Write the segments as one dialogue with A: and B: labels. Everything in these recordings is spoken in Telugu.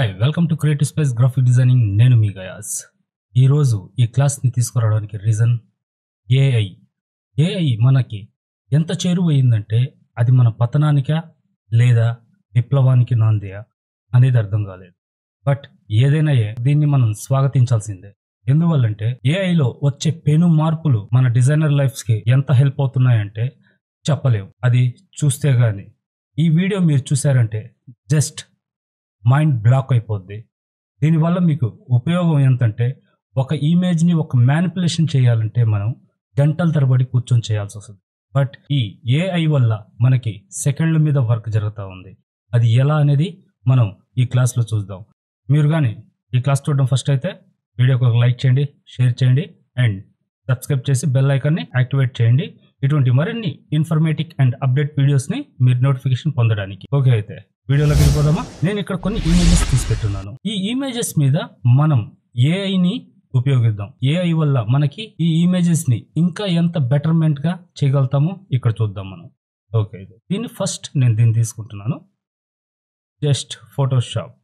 A: Hi welcome to creative space graphic designing నేను మీ గయాస్ ఈరోజు ఈ క్లాస్ని తీసుకురావడానికి రీజన్ ఏఐ ఏఐ మనకి ఎంత చేరువయిందంటే అది మన పతనానికా లేదా విప్లవానికి నాందియా అనేది అర్థం కాలేదు. బట్ ఏదైనా దీన్ని మనం స్వాగతించాల్సిందే. ఎందువల్లంటే ఏఐలో వచ్చే పెను మార్పులు మన డిజైనర్ లైఫ్స్కి ఎంత హెల్ప్ అవుతున్నాయంటే చెప్పలేం. అది చూస్తే కానీ ఈ వీడియో మీరు చూసారంటే జస్ట్ మైండ్ బ్లాక్ అయిపోద్ది. దీనివల్ల మీకు ఉపయోగం ఏంటంటే ఒక ఇమేజ్ని ఒక మ్యానిపులేషన్ చేయాలంటే మనం గంటల తరబడి కూర్చొని చేయాల్సి వస్తుంది. బట్ ఈ ఏఐ వల్ల మనకి సెకండ్ల మీద వర్క్ జరుగుతూ ఉంది. అది ఎలా అనేది మనం ఈ క్లాస్లో చూద్దాం. మీరు కానీ ఈ క్లాస్ చూడడం ఫస్ట్ అయితే వీడియోకి ఒక లైక్ చేయండి షేర్ చేయండి అండ్ సబ్స్క్రైబ్ చేసి బెల్ ఐకాన్ని యాక్టివేట్ చేయండి. ఇటువంటి మరిన్ని ఇన్ఫర్మేటివ్ అండ్ అప్డేట్ వీడియోస్ని మీరు నోటిఫికేషన్ పొందడానికి. ఓకే అయితే. వీడియోలోకి వెళ్ళిపోదామా? నేను ఇక్కడ కొన్ని ఇమేజెస్ తీసుకెట్టున్నాను ఈ ఇమేజెస్ మీద మనం ఏఐని ఉపయోగిద్దాం. ఏఐ వల్ల మనకి ఈ ఇమేజెస్ని ఇంకా ఎంత బెటర్మెంట్గా చేయగలుగుతామో ఇక్కడ చూద్దాం మనం. ఓకే దీన్ని ఫస్ట్ నేను దీన్ని తీసుకుంటున్నాను. Just Photoshop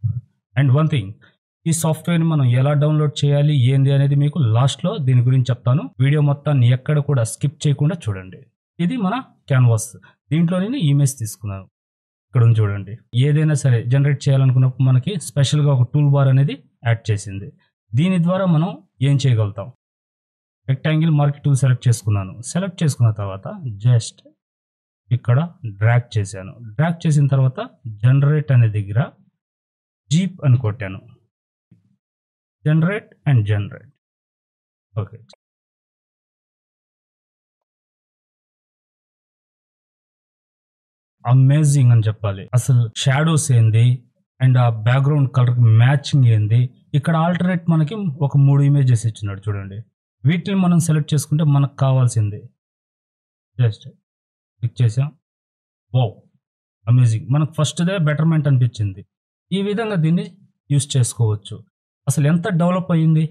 A: and one thing ఈ సాఫ్ట్వేర్ని మనం ఎలా డౌన్లోడ్ చేయాలి ఏంది అనేది మీకు లాస్ట్లో దీని గురించి చెప్తాను. వీడియో మొత్తాన్ని ఎక్కడ కూడా స్కిప్ చేయకుండా చూడండి. ఇది మన క్యాన్వాస్ దీంట్లో నేను ఇమేజ్ తీసుకున్నాను. ఇక్కడ ఉంది చూడండి. ఏదైనా సరే జనరేట్ చేయాలనుకున్నప్పుడు మనకి స్పెషల్గా ఒక టూల్ బార్ అనేది యాడ్ చేసింది. దీని ద్వారా మనం ఏం చేయగలుగుతాం? రెక్టాంగిల్ మార్కెట్ టూల్ సెలెక్ట్ చేసుకున్నాను. సెలెక్ట్ చేసుకున్న తర్వాత జస్ట్ ఇక్కడ డ్రాక్ చేశాను. డ్రాక్ చేసిన తర్వాత జనరేట్ అనే దగ్గర జీప్ అని కొట్టాను. Generate and generate okay amazing అని చెప్పాలి. అసలు షాడోస్ ఏంది? అండ్ ఆ బ్యాక్గ్రౌండ్ కలర్ మ్యాచింగ్ ఏంది? ఇక్కడ ఆల్టర్నేట్ మనకి ఒక మూడు ఇమేజెస్ ఇచ్చినాడు చూడండి. వీటిని మనం సెలెక్ట్ చేసుకుంటే మనకు కావాల్సింది. జస్ట్ క్లిక్ చేసాం వావ్ అమేజింగ్ మనకు ఫస్ట్దే బెటర్మెంట్ అనిపించింది. ఈ విధంగా దీన్ని యూస్ చేసుకోవచ్చు. అసలు ఎంత డెవలప్ అయ్యింది?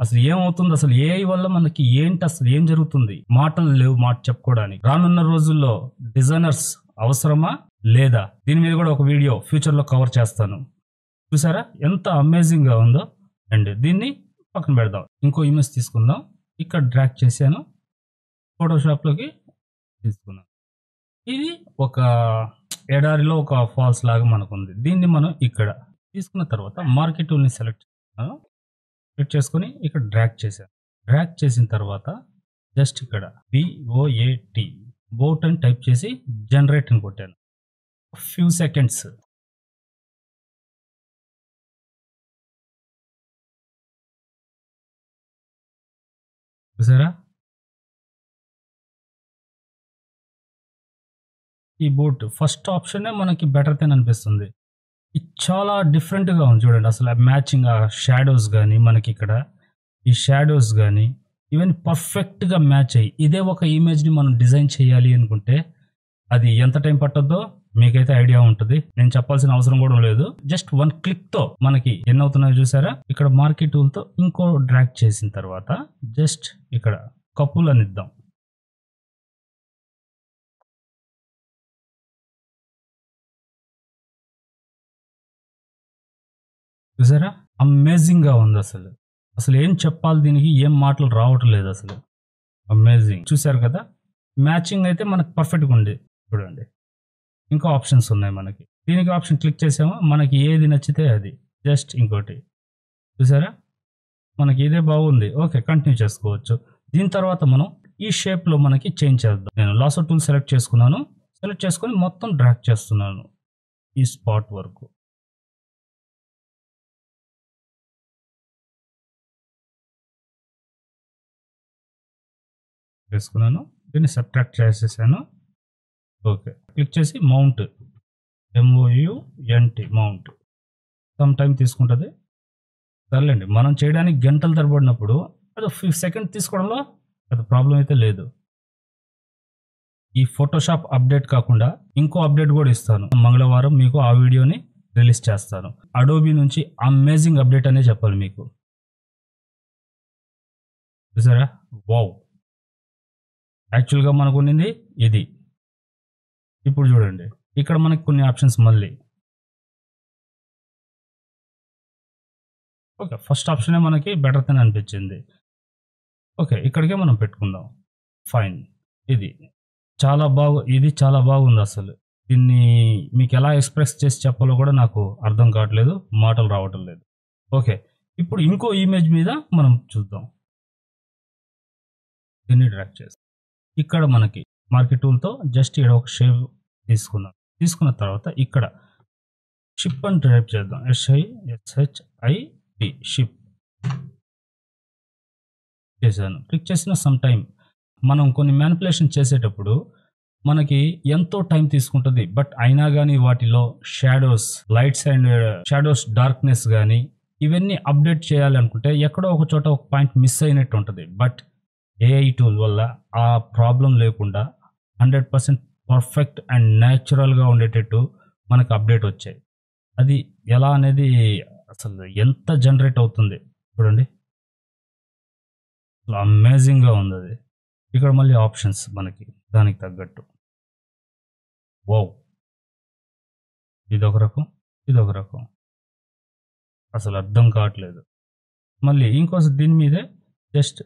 A: అసలు ఏమవుతుంది? అసలు ఏఐ వల్ల మనకి ఏంటి? అసలు ఏం జరుగుతుంది? మాటలు లేవు మాట చెప్పుకోవడానికి. రానున్న రోజుల్లో డిజైనర్స్ అవసరమా లేదా? దీని మీద కూడా ఒక వీడియో ఫ్యూచర్లో కవర్ చేస్తాను. చూసారా? ఎంత అమేజింగ్గా ఉందో. అండ్ దీన్ని పక్కన పెడదాం. ఇంకో ఇమేజ్ తీసుకుందాం. ఇక్కడ డ్రాక్ చేశాను. ఫోటోషాప్లోకి తీసుకున్నాను. ఇది ఒక ఎడారిలో ఒక ఫాల్స్ లాగా మనకు ఉంది దీన్ని మనం ఇక్కడ తీసుకున్న తర్వాత మార్కెట్ టూల్ని సెలెక్ట్ చేస్తున్నాను. సెలెక్ట్ చేసుకొని ఇక్కడ డ్రాక్ చేశాను. డ్రాక్ చేసిన తర్వాత జస్ట్ ఇక్కడ B O A T boat అని టైప్ చేసి జనరేట్ అని కొట్టాను. Few seconds. చూసారా? ఈ బోట్ ఫస్ట్ ఆప్షనే మనకి బెటర్ దెన్ అనిపిస్తుంది. ఇది చాలా డిఫరెంట్గా ఉంది చూడండి. అసలు మ్యాచింగ్ ఆ షాడోస్ కానీ మనకి ఇక్కడ. ఈ షాడోస్ కానీ ఇవన్నీ పర్ఫెక్ట్గా మ్యాచ్ అయ్యి ఇదే ఒక ఇమేజ్ని మనం డిజైన్ చేయాలి అనుకుంటే అది ఎంత టైం పట్టద్దో మీకైతే ఐడియా ఉంటుంది. నేను చెప్పాల్సిన అవసరం కూడా లేదు. జస్ట్ వన్ క్లిక్తో మనకి ఎన్ని అవుతున్నాయో చూసారా? ఇక్కడ మార్కెట్ టూల్తో ఇంకో డ్రాక్ చేసిన తర్వాత జస్ట్ ఇక్కడ కపుల్ అని ఇద్దాం. చూసారా? అమేజింగ్గా ఉంది అసలు. అసలు ఏం చెప్పాలి దీనికి? ఏం మాటలు రావటం లేదు అసలు. అమేజింగ్ చూశారు కదా? మ్యాచింగ్ అయితే మనకు పర్ఫెక్ట్గా ఉంది చూడండి. ఇంకా ఆప్షన్స్ ఉన్నాయి మనకి. దీనికి ఆప్షన్ క్లిక్ చేసామో. మనకి ఏది నచ్చితే అది. జస్ట్ ఇంకోటి. చూసారా మనకి ఇదే బాగుంది ఓకే కంటిన్యూ చేసుకోవచ్చు. దీని తర్వాత మనం ఈ షేప్లో మనకి చేంజ్ చేద్దాం. నేను లాసో టూల్ సెలెక్ట్ చేసుకున్నాను. సెలెక్ట్ చేసుకొని మొత్తం డ్రాక్ చేస్తున్నాను. ఈ స్పాట్ వరకు చేసుకున్నాను. దీన్ని సబ్ట్రాక్ట్ చేసేసాను. ఓకే. క్లిక్ చేసి mount M O U N T mount some time తీసుకుంటుంది. సర్లేండి. మనం చేయడానికి గంటలు తరబడినప్పుడు అది ఫిఫ్ సెకండ్ తీసుకోవడంలో అది ప్రాబ్లం అయితే లేదు. ఈ ఫోటోషాప్ అప్డేట్ కాకుండా ఇంకో అప్డేట్ కూడా ఇస్తాను. మంగళవారం మీకు ఆ వీడియోని రిలీజ్ చేస్తాను. అడోబీ నుంచి అమేజింగ్ అప్డేట్ అనే చెప్పాలి మీకు. చూసారా? వావ్ యాక్చువల్గా మనకు ఉండింది ఇది. ఇప్పుడు చూడండి. ఇక్కడ మనకి కొన్ని ఆప్షన్స్ మళ్ళీ. ఓకే ఫస్ట్ ఆప్షనే మనకి బెటర్ దెన్ అనిపించింది. ఓకే ఇక్కడికే మనం పెట్టుకుందాం. ఫైన్. ఇది. చాలా బాగు ఇది చాలా బాగుంది అసలు. దీన్ని మీకు ఎలా ఎక్స్ప్రెస్ చేసి చెప్పాలో కూడా నాకు అర్థం కావట్లేదు మాటలు రావటం లేదు. ఓకే ఇప్పుడు ఇంకో ఇమేజ్ మీద మనం చూద్దాం. దీన్ని డ్రాక్ చేస్తాం. ఇక్కడ మనకి మార్కెట్ టూల్తో జస్ట్ ఇక్కడ ఒక షేప్ తీసుకుందాం తీసుకున్న తర్వాత ఇక్కడ షిప్ అని టైప్ చేద్దాం. S I S H I T ship చేశాను. క్లిక్ చేసిన సమ్ టైం మనం కొన్ని మ్యానిపులేషన్ చేసేటప్పుడు మనకి ఎంతో టైం తీసుకుంటుంది. బట్ అయినా కానీ వాటిలో shadows lights and shadows darkness కానీ ఇవన్నీ అప్డేట్ చేయాలి అనుకుంటే ఎక్కడో ఒక చోట ఒక పాయింట్ మిస్ అయినట్టు ఉంటుంది. బట్ ఏఐ టూల్ వల్ల ఆ ప్రాబ్లం లేకుండా హండ్రెడ్ పర్సెంట్ పర్ఫెక్ట్ అండ్ న్యాచురల్గా ఉండేటట్టు మనకు అప్డేట్ వచ్చాయి. అది ఎలా అనేది అసలు ఎంత జనరేట్ అవుతుంది చూడండి. అసలు అమేజింగ్గా ఉంది అది. ఇక్కడ మళ్ళీ ఆప్షన్స్ మనకి దానికి తగ్గట్టు. వావ్ ఇదొక రకం ఇదొక రకం. అసలు అర్థం కావట్లేదు. మళ్ళీ ఇంకోసారి దీని మీదే జస్ట్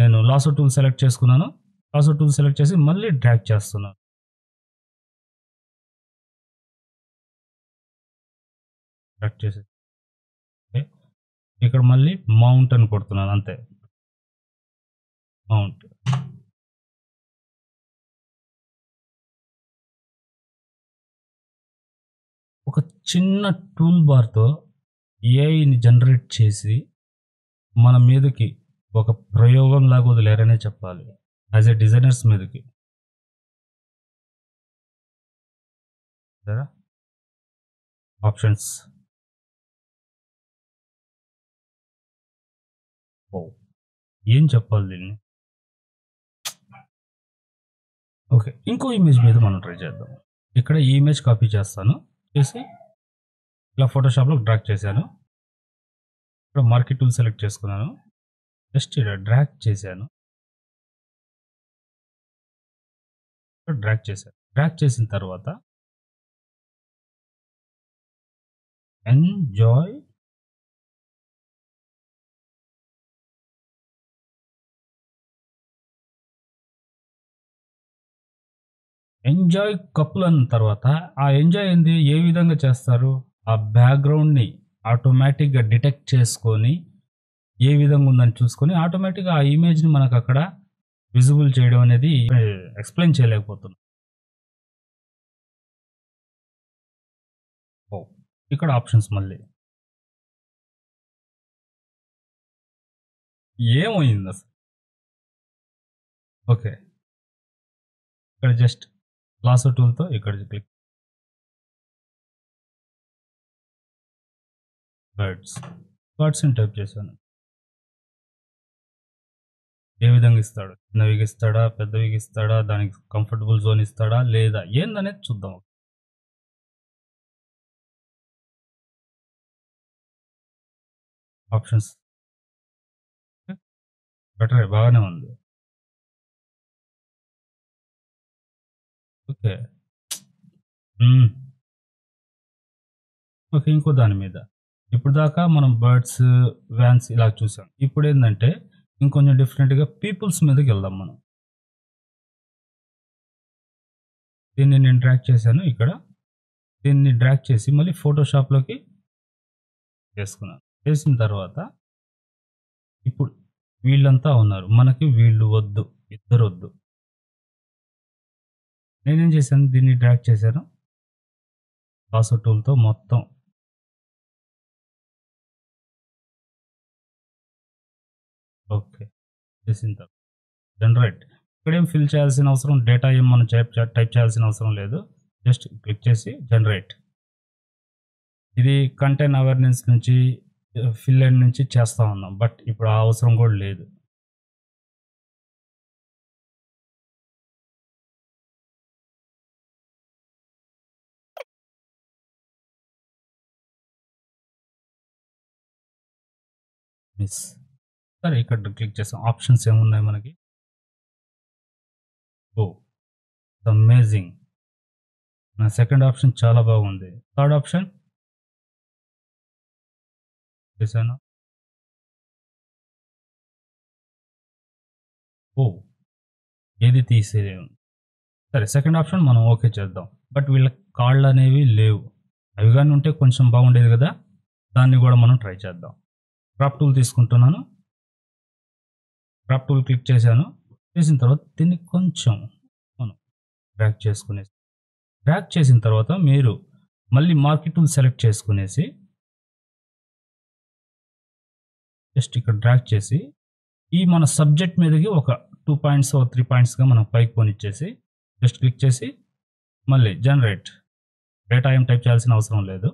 A: నేను లాసో టూల్ సెలెక్ట్ చేసుకున్నాను. లాసో టూల్ సెలెక్ట్ చేసి మళ్ళీ డ్రాగ్ చేస్తున్నాను. డ్రాగ్ చేసి. ఓకే ఇక్కడ మళ్ళీ మౌంట్ అని కొడుతున్నాను అంతే. మౌంట్ ఒక చిన్న టూల్ బార్తో ఏఐని జనరేట్ చేసి మన మీదకి ఒక ప్రయోగం లాగా వదిలేరనే చెప్పాలి. యాజ్ ఎ డిజైనర్స్ మీదకి. ఆప్షన్స్ ఓ ఏం చెప్పాలి దీన్ని? ఓకే ఇంకో ఇమేజ్ మీద మనం ట్రై చేద్దాం. ఇక్కడ ఈ ఇమేజ్ కాపీ చేస్తాను. చేసి ఇలా ఫోటోషాప్లో డ్రాక్ చేశాను. ఇక్కడ మార్కెట్ టూల్ సెలెక్ట్ చేసుకున్నాను. జస్ట్ ఇలా డ్రాక్ చేశాను. డ్రాక్ చేశాను. డ్రాక్ చేసిన తర్వాత ఎంజాయ్ ఎంజాయ్ కప్పులు అన్న తర్వాత ఆ ఎంజాయ్ ఏంది? ఏ విధంగా చేస్తారు? ఆ బ్యాక్గ్రౌండ్ని ఆటోమేటిక్గా డిటెక్ట్ చేసుకొని ఏ విధంగా ఉందని చూసుకొని ఆటోమేటిక్గా ఆ ఇమేజ్ని మనకు అక్కడ విజిబుల్ చేయడం అనేది ఎక్స్ప్లెయిన్ చేయలేకపోతున్నాం. ఇక్కడ ఆప్షన్స్ మళ్ళీ. ఏమైంది అసలు? ఓకే. ఇక్కడ జస్ట్ లాసో టూల్తో ఇక్కడ క్లిక్. బర్డ్స్. బర్డ్స్ని టైప్ చేశాను. ఏ విధంగా ఇస్తాడు? చిన్నవిగా ఇస్తాడా? పెద్దవిగా ఇస్తాడా? దానికి కంఫర్టబుల్ జోన్ ఇస్తాడా? లేదా ఏందనేది చూద్దాం. ఆప్షన్స్ బెటర్ బాగానే ఉంది. ఓకే. ఓకే ఇంకో దాని మీద. ఇప్పుడు దాకా మనం బర్డ్స్ వ్యాన్స్ ఇలా చూసాం. ఇప్పుడు ఏంటంటే ఇంకొంచెం డిఫరెంట్గా పీపుల్స్ మీదకి వెళ్దాం మనం. దీన్ని నేను డ్రాక్ చేశాను ఇక్కడ. దీన్ని డ్రాక్ చేసి మళ్ళీ ఫోటోషాప్లోకి చేసుకున్నాను చేసిన తర్వాత ఇప్పుడు వీళ్ళంతా ఉన్నారు. మనకి వీళ్ళు వద్దు ఇద్దరు వద్దు. నేనేం చేశాను? దీన్ని డ్రాక్ చేశాను. పాసో టూల్తో మొత్తం ఓకే. చేసిన తర్వాత జనరేట్ ఇక్కడ ఏం ఫిల్ చేయాల్సిన అవసరం డేటా ఏం మనం టైప్ టైప్ చేయాల్సిన అవసరం లేదు. జస్ట్ క్లిక్ చేసి జనరేట్ ఇది కంటెంట్ అవేర్నెస్ నుంచి ఫిల్ అండ్ నుంచి చేస్తూ ఉన్నాం. బట్ ఇప్పుడు ఆ అవసరం కూడా లేదు. మిస్ సరే ఇక్కడ క్లిక్ చేస్తాం ఆప్షన్స్ ఏమున్నాయి మనకి? Oh amazing. నా సెకండ్ ఆప్షన్ చాలా బాగుంది. Third option? చేశాను ఓ ఏది తీసేయం సరే సెకండ్ ఆప్షన్ మనం ఓకే చేద్దాం. బట్ వీళ్ళ కాళ్ళు అనేవి లేవు. అవి కానీ ఉంటే కొంచెం బాగుండేది కదా? దాన్ని కూడా మనం ట్రై చేద్దాం. క్రాప్ టూల్ తీసుకుంటున్నాను. క్రాప్ టూల్ క్లిక్ చేశాను. చేసిన తర్వాత దీన్ని కొంచెం మనం చేసుకునేసి డ్రాక్ చేసిన తర్వాత మీరు మళ్ళీ మార్కెట్ టూల్ సెలెక్ట్ చేసుకునేసి జస్ట్ ఇక్కడ డ్రాక్ చేసి ఈ మన సబ్జెక్ట్ మీదకి ఒక టూ పాయింట్స్ త్రీ పాయింట్స్గా మనం పైకి పోనిచ్చేసి జస్ట్ క్లిక్ చేసి మళ్ళీ జనరేట్ డేటా ఏం టైప్ చేయాల్సిన అవసరం లేదు.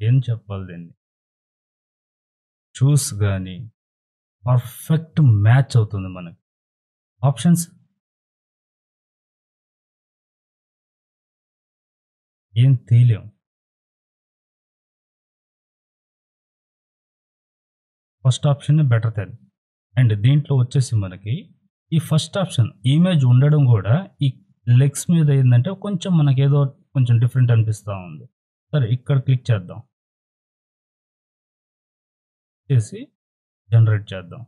A: ఏం చెప్పాలి దీన్ని? చూస్ కానీ పర్ఫెక్ట్ మ్యాచ్ అవుతుంది మనకి. ఆప్షన్స్? ఏం తీయలేం first option better then and దీంట్లో వచ్చేసి మనకి ఈ ఫస్ట్ ఆప్షన్ ఇమేజ్ ఉండడం కూడా ఈ లెగ్స్ మీద ఏంటంటే కొంచెం మనకి ఏదో కొంచెం డిఫరెంట్ అనిపిస్తూ ఉంది. సరే ఇక్కడ క్లిక్ చేద్దాం. చేసి జనరేట్ చేద్దాం.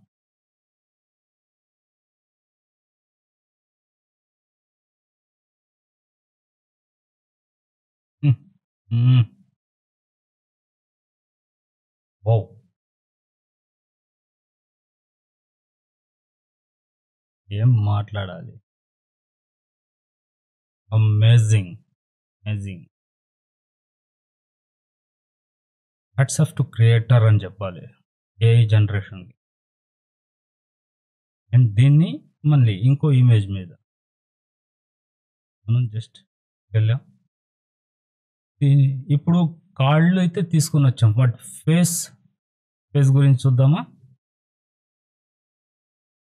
A: ఓ ఏం మాట్లాడాలి? Amazing. Amazing. Hats off to creator అని చెప్పాలి. ఏఐ జనరేషన్కి అండ్ దీన్ని మళ్ళీ ఇంకో ఇమేజ్ మీద మనం జస్ట్ వెళ్ళాం. ఇప్పుడు కాళ్ళు అయితే తీసుకొని వచ్చాం. బట్ ఫేస్ ఫేస్ గురించి చూద్దామా?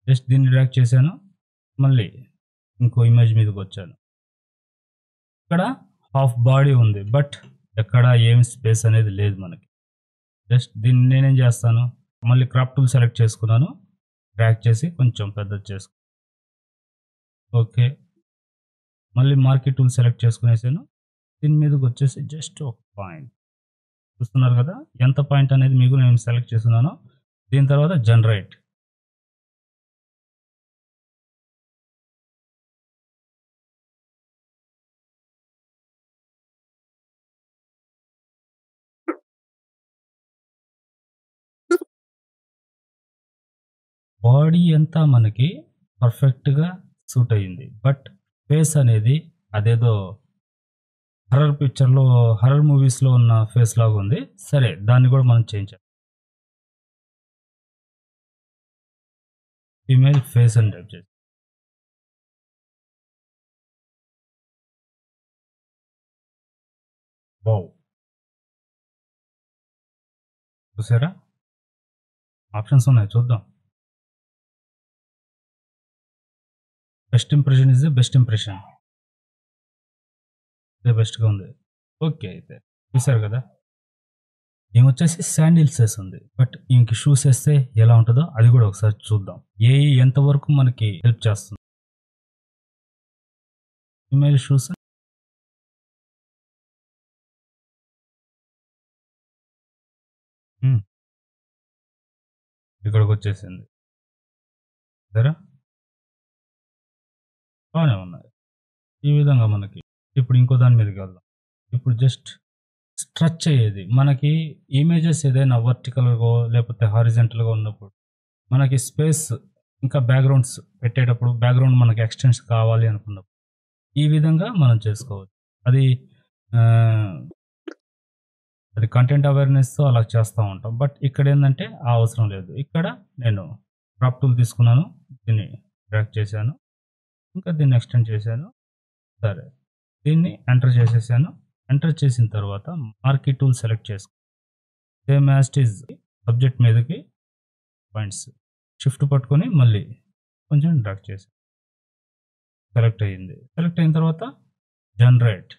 A: జస్ట్ దీన్ని డ్రాక్ చేశాను. మళ్ళీ ఇంకో ఇమేజ్ మీదకి వచ్చాను. ఇక్కడ హాఫ్ బాడీ ఉంది. బట్ ఎక్కడ ఏమి స్పేస్ అనేది లేదు మనకి. జస్ట్ దీన్ని నేనేం చేస్తాను మళ్ళీ క్రాప్ టూల్ సెలెక్ట్ చేసుకున్నాను. డ్రాక్ చేసి కొంచెం పెద్దది చేసుకు. ఓకే. మళ్ళీ మార్కెట్ టూల్ సెలెక్ట్ చేసుకునేసాను. దీని మీదకి వచ్చేసి జస్ట్ ఒక పాయింట్ చూస్తున్నారు కదా? ఎంత పాయింట్ అనేది మీకు నేను సెలెక్ట్ చేస్తున్నానో. దీని తర్వాత జనరేట్ బాడీ అంతా మనకి పర్ఫెక్ట్గా సూట్ అయ్యింది బట్ ఫేస్ అనేది అదేదో హర్రర్ పిక్చర్లో హర్రర్ మూవీస్లో ఉన్న ఫేస్ లాగా ఉంది. సరే దాన్ని కూడా మనం చేంజ్ ఫీమేల్ ఫేస్ అని టైప్ చేసి. వావ్. చూసారా? ఆప్షన్స్ ఉన్నాయి చూద్దాం. Best impression is the best impression ఇదే బెస్ట్గా ఉంది. ఓకే అయితే చూసారు కదా? ఏమొచ్చేసి శాండిల్స్ వేస్తుంది బట్ ఇంక షూస్ వేస్తే ఎలా ఉంటుందో అది కూడా ఒకసారి చూద్దాం. ఏ ఎంతవరకు మనకి హెల్ప్ చేస్తుంది? Female shoes hmm. ఇక్కడికి వచ్చేసింది. సరే బాగానే ఉన్నాయి. ఈ విధంగా మనకి ఇప్పుడు ఇంకో దాని మీదకి వెళ్దాం. ఇప్పుడు జస్ట్ స్ట్రెచ్ అయ్యేది. మనకి ఇమేజెస్ ఏదైనా వర్టికల్గా లేకపోతే హారిజెంటల్గా ఉన్నప్పుడు మనకి స్పేస్ ఇంకా బ్యాక్గ్రౌండ్స్ పెట్టేటప్పుడు బ్యాక్గ్రౌండ్ మనకి ఎక్స్టెన్స్ కావాలి అనుకున్నప్పుడు ఈ విధంగా మనం చేసుకోవచ్చు. అది అది కంటెంట్ అవేర్నెస్తో అలా చేస్తూ ఉంటాం. బట్ ఇక్కడ ఏంటంటే ఆ అవసరం లేదు. ఇక్కడ నేను క్రాప్ టూల్ తీసుకున్నాను. దీన్ని ట్రాక్ చేశాను. ఇంకా దీన్ని ఎక్స్టెండ్ చేశాను. సరే. దీన్ని ఎంటర్ చేసేసాను. ఎంటర్ చేసిన తర్వాత మార్కెట్ టూల్ సెలెక్ట్ చేసుకో సేమ్ యాస్ట్ ఈజ్ సబ్జెక్ట్ మీదకి పాయింట్స్. షిఫ్ట్ పట్టుకొని మళ్ళీ కొంచెం డ్రాక్ చేశాను. సెలెక్ట్ అయ్యింది. సెలెక్ట్ అయిన తర్వాత జనరేట్.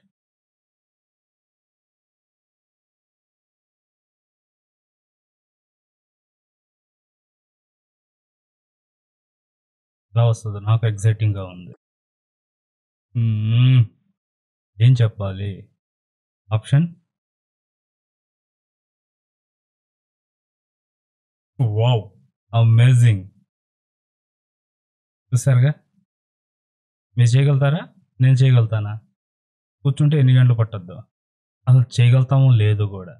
A: ఎలా వస్తుంది నాకు ఎగ్జైటింగ్గా ఉంది. ఏం చెప్పాలి? ఆప్షన్? వావ్! అమేజింగ్! చూసారుగా? మీరు చేయగలుగుతారా? నేను చేయగలుగుతానా? కూర్చుంటే ఎన్ని గంటలు పట్టద్దు? అసలు చేయగలుగుతామో లేదు కూడా.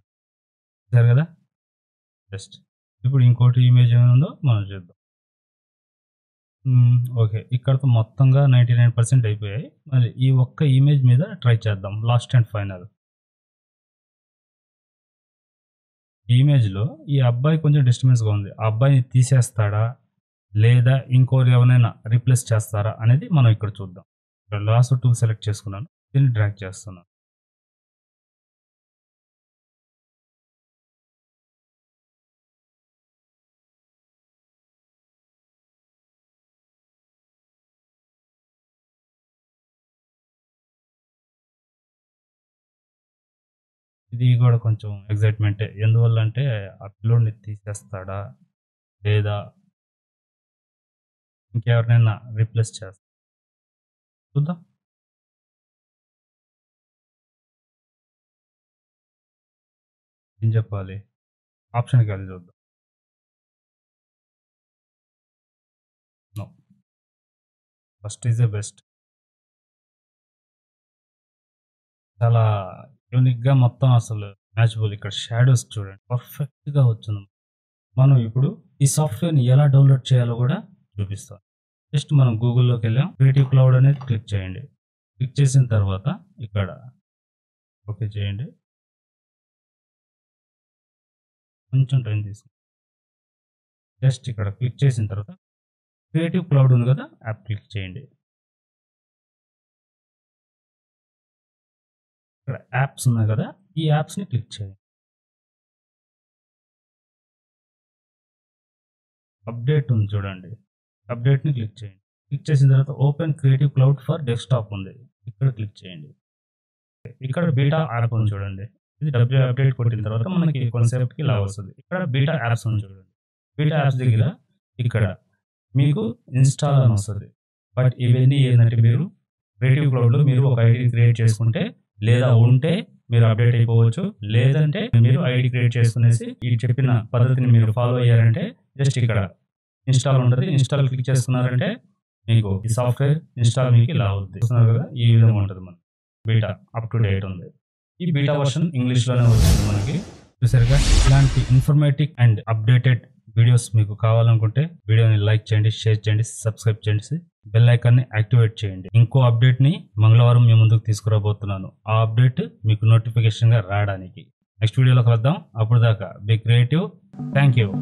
A: చూసారు కదా? జస్ట్ ఇప్పుడు ఇంకోటి ఇమేజ్ ఏమైనా ఉందో మనం చూద్దాం. ఓకే. ఇక్కడతో మొత్తంగా నైంటీ నైన్ పర్సెంట్ అయిపోయాయి. మరి ఈ ఒక్క ఇమేజ్ మీద ట్రై చేద్దాం. Last and final. ఈ ఇమేజ్లో ఈ అబ్బాయి కొంచెం డిస్టర్బెన్స్గా ఉంది. ఆ అబ్బాయిని తీసేస్తాడా? లేదా ఇంకోరు ఎవరైనా రీప్లేస్ చేస్తారా అనేది మనం ఇక్కడ చూద్దాం. ఇక్కడ లాస్ట్ టూ సెలెక్ట్ చేసుకున్నాను. దీన్ని డ్రాక్ చేస్తున్నాను. ఇది కూడా కొంచెం ఎగ్జైట్మెంటే ఎందువల్ల అంటే ఆ పిల్లోడిని తీసేస్తాడా? లేదా ఇంకెవరినైనా రీప్లేస్ చేస్తా? చూద్దాం. ఏం చెప్పాలి? ఆప్షన్కి వెళ్ళి చూద్దాం. No. First is the best. చాలా యూనిక్గా మొత్తం అసలు మ్యాచబుల్ ఇక్కడ షాడోస్ చూడండి. పర్ఫెక్ట్గా వచ్చింది. మనం ఇప్పుడు ఈ సాఫ్ట్వేర్ని ఎలా డౌన్లోడ్ చేయాలో కూడా చూపిస్తాం. జస్ట్ మనం గూగుల్లోకి వెళ్ళాం. క్రియేటివ్ క్లౌడ్ అనేది క్లిక్ చేయండి. క్లిక్ చేసిన తర్వాత ఇక్కడ ఓకే చేయండి. కొంచెం టైం తీసుకుంది. జస్ట్ ఇక్కడ క్లిక్ చేసిన తర్వాత క్రియేటివ్ క్లౌడ్ ఉంది కదా యాప్ క్లిక్ చేయండి. ఇక్కడ యాప్స్ ఉన్నాయి కదా ఈ యాప్స్ని క్లిక్ చేయండి. అప్డేట్ ఉంది చూడండి. అప్డేట్ని క్లిక్ చేయండి. క్లిక్ చేసిన తర్వాత open creative cloud for desktop ఉంది. ఇక్కడ క్లిక్ చేయండి. ఇక్కడ బీటా యాప్ ఉంది చూడండి. ఇది డబ్ల్యూ అప్డేట్ కొట్టిన తర్వాత మనకి కాన్సెప్ట్కి ఇలా వస్తుంది. ఇక్కడ బీటా యాప్స్ ఉంది చూడండి. బీటా యాప్స్ దగ్గర ఇక్కడ మీకు ఇన్స్టాల్ అని వస్తుంది. బట్ ఇవన్నీ ఏంటంటే మీరు క్రియేటివ్ క్లౌడ్లో మీరు ఒక ఐడి క్రియేట్ చేసుకుంటే లేదా ఉంటే మీరు అప్డేట్ అయిపోవచ్చు. లేదంటే మీరు ఐడి క్రియేట్ చేసుకునేసి ఈ చెప్పిన పద్ధతిని మీరు ఫాలో అయ్యారంటే జస్ట్ ఇక్కడ ఇన్స్టాల్ ఉంటుంది. ఇన్స్టాల్ క్లిక్ చేసుకున్నారంటే మీకు ఈ సాఫ్ట్వేర్ ఇన్స్టాల్ మీకు ఇలా అవుతుంది చూస్తున్నారు కదా? ఈ విధంగా ఉంటుంది మనకి. బీటా అప్ టు డేట్ ఉంది. ఈ బీటా వర్షన్ ఇంగ్లీష్లోనే వచ్చింది మనకి. చూసారుగా? ఇలాంటి ఇన్ఫర్మేటివ్ అండ్ అప్డేటెడ్ వీడియోస్ మీకు కావాలనుకుంటే వీడియోని లైక్ చేయండి షేర్ చేయండి సబ్స్క్రైబ్ చేయండి. బెల్ ఐకాన్ని యాక్టివేట్ చేయండి. ఇంకో అప్డేట్ని మంగళవారం మీ ముందుకు తీసుకురాబోతున్నాను. ఆ అప్డేట్ మీకు నోటిఫికేషన్గా రావడానికి. నెక్స్ట్ వీడియోలో కలుద్దాం. అప్పుడు దాకా బి క్రియేటివ్. Thank you.